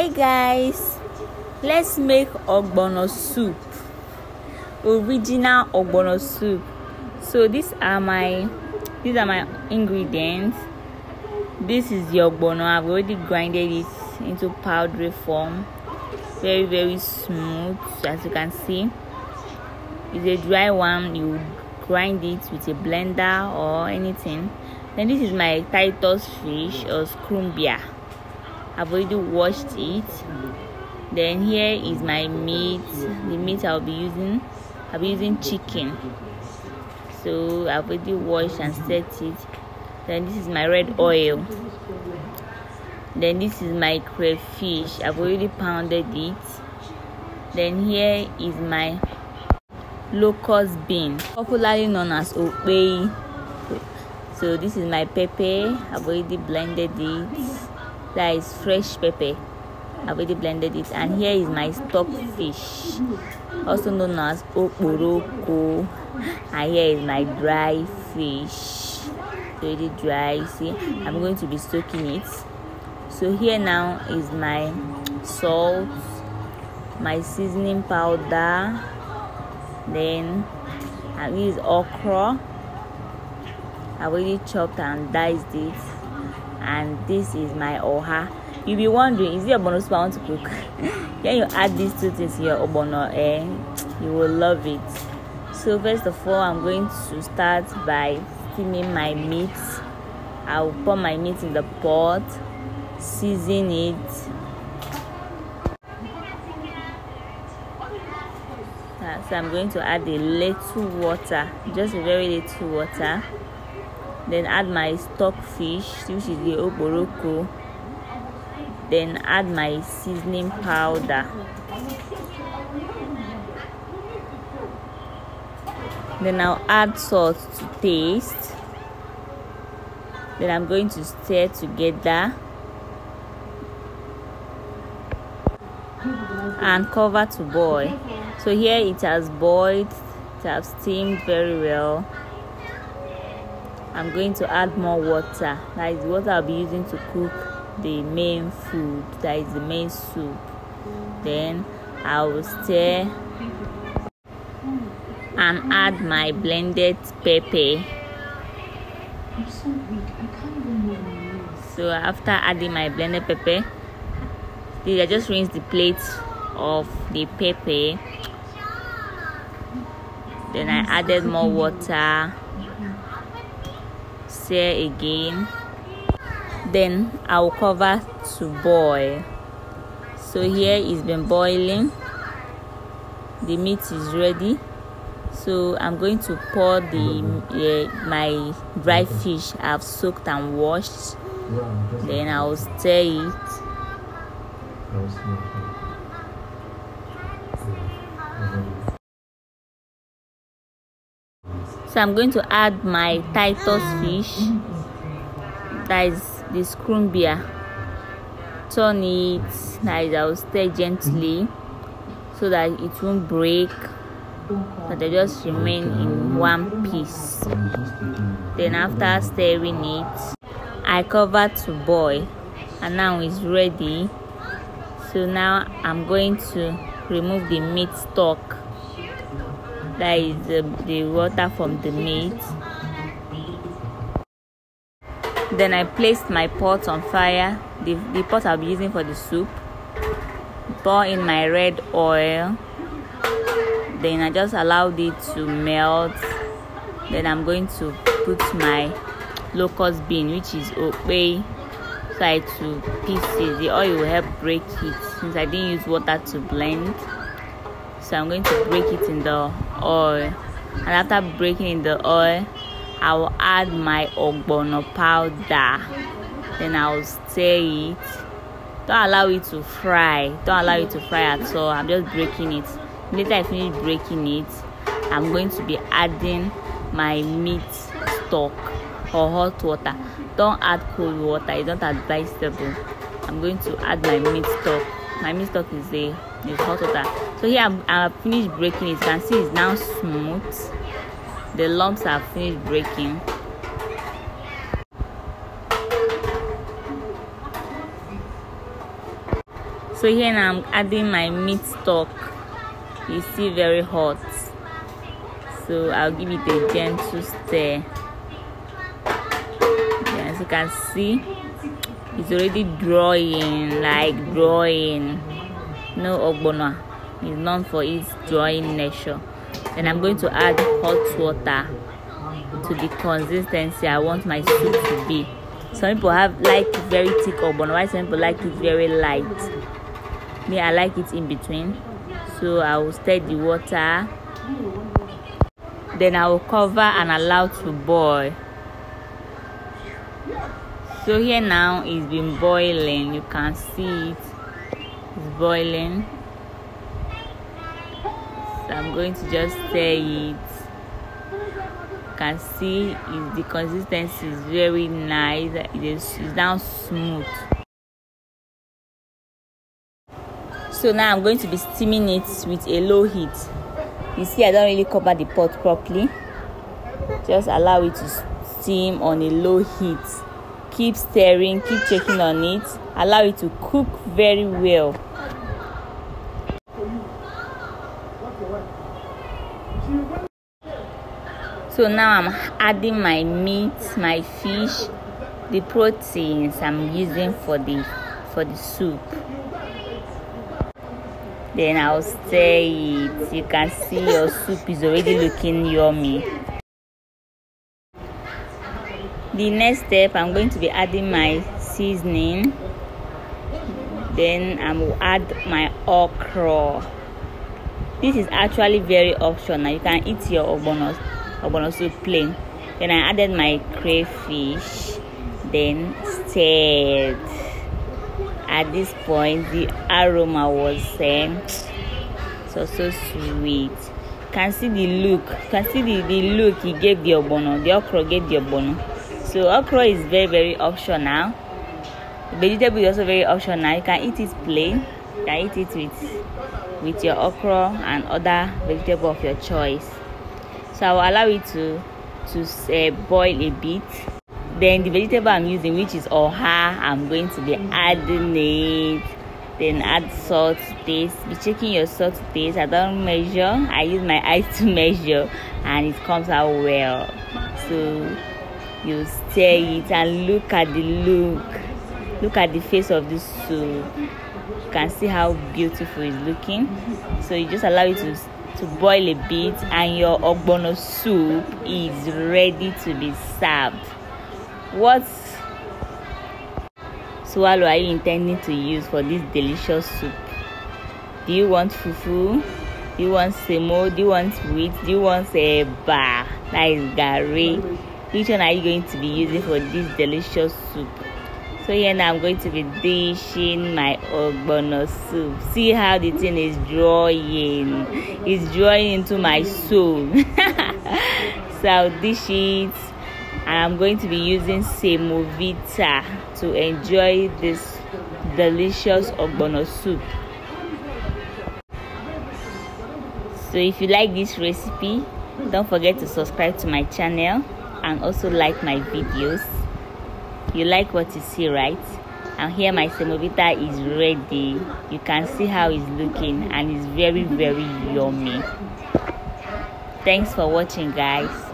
hi guys. Let's make ogbono soup. Original ogbono soup. So these are my these are my ingredients. This is the ogbono. I've already grinded it into powdery form. Very very smooth as you can see. It's a dry one. You grind it with a blender or anything. Then this is my titus fish or scrumbia i've already washed it. Then here is my meat. The meat i'll be using i'll be using chicken. So i've already washed and set it. Then this is my red oil. Then this is my crayfish. I've already pounded it. Then here is my locust bean popularly known as okpei so this is my pepper. I've already blended it that is fresh pepper. I've already blended it. And here is my stock fish also known as okporoko and here is my dry fish. Already dry see? I'm going to be soaking it. So here now is my salt my seasoning powder. Then this is okra. I already chopped and diced it and this is my oha. You'll be wondering is it ogbono soup i want to cook? When you add these two things in your ogbono eh? You will love it. So first of all i'm going to start by steaming my meat. I'll pour my meat in the pot season it. So i'm going to add a little water just a very little water then add my stock fish which is the okporoko then add my seasoning powder. Then i'll add salt to taste. Then i'm going to stir together and cover to boil. So here it has boiled it has steamed very well i'm going to add more water. That is what i'll be using to cook the main food. That is the main soup. Then i will stir and add my blended pepper. So after adding my blended pepper I just rinse the plate of the pepper. Then I added more water stir again. Then I will cover to boil. So here it's been boiling. The meat is ready. So I'm going to pour the uh, my dry fish I've soaked and washed. Then I'll stir it so i'm going to add my titus fish. That is the scrumbia turn it is i'll stir gently so that it won't break but they just remain in one piece. Then after stirring it i cover to boil and now it's ready. So now i'm going to remove the meat stock that is the, the water from the meat. Then i placed my pot on fire. The, the pot i'll be using for the soup. Pour in my red oil. Then i just allowed it to melt. Then i'm going to put my locust bean which is okpei side to pieces. The oil will help break it since i didn't use water to blend. So i'm going to break it in the oil. And after breaking in the oil i will add my ogbono powder. Then i'll stir it. Don't allow it to fry. Don't allow it to fry at all. I'm just breaking it. Later i finish breaking it i'm going to be adding my meat stock or hot water. Don't add cold water. It's not advisable. I'm going to add my meat stock. My meat stock is a is hot water so here i'm i finished breaking it. You can see it's now smooth. The lumps are finished breaking. So here now i'm adding my meat stock. It's still very hot. So i'll give it a gentle stir. As you can see it's already drawing like drawing. No ogbono is known for its drawing nature. And i'm going to add hot water to the consistency i want my soup to be. Some people have like very thick or ogbono while some people like it very light. Me i like it in between. So i will stir the water. Then i will cover and allow to boil. So here now it's been boiling. You can see it. It's boiling i'm going to just stir it. You can see is the consistency is very nice it is it's now smooth. So now i'm going to be steaming it with a low heat. You see i don't really cover the pot properly. Just allow it to steam on a low heat. Keep stirring keep checking on it. Allow it to cook very well so now i'm adding my meat my fish the proteins i'm using for the for the soup. Then i'll stir it. You can see your soup is already looking yummy. The next step i'm going to be adding my seasoning. Then i will add my okra. This is actually very optional. You can eat your ogbono ogbono soup plain then i added my crayfish. Then stirred. At this point the aroma was um, so so sweet. Can see the look. Can see the the look he gave the ogbono. The okra gave the ogbono. So okra is very very optional. Vegetable is also very optional. You can eat it plain. You can eat it with with your okra and other vegetable of your choice so i will allow it to to uh, boil a bit. Then the vegetable i'm using which is oha i'm going to be adding it. Then add salt to taste be checking your salt to taste i don't measure. I use my eyes to measure and it comes out well. So you stir it and look at the look. Look at the face of this soup. You can see how beautiful it's looking. So you just allow it to to boil a bit and your ogbono soup is ready to be served. What swallow are you intending to use for this delicious soup? Do you want fufu? Do you want semo? Do you want wheat? Do you want eba? That is garri. Which one are you going to be using for this delicious soup so here now i'm going to be dishing my ogbono soup. See how the thing is drawing it's drawing into my soul. So i'll dish it. And i'm going to be using semovita to enjoy this delicious ogbono soup. So if you like this recipe don't forget to subscribe to my channel and also like my videos you like what you see right? And here my semovita is ready. You can see how it's looking and it's very very yummy. Thanks for watching guys